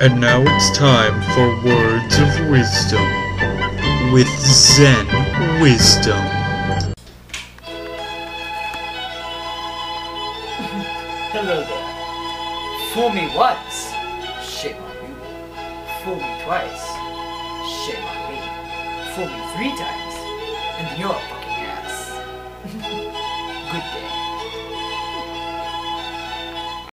And now it's time for words of wisdom with Zen Wisdom. Hello there. Fool me once, shame on you. Fool me twice, shame on me. Fool me three times, and you're a fucking ass. Good day.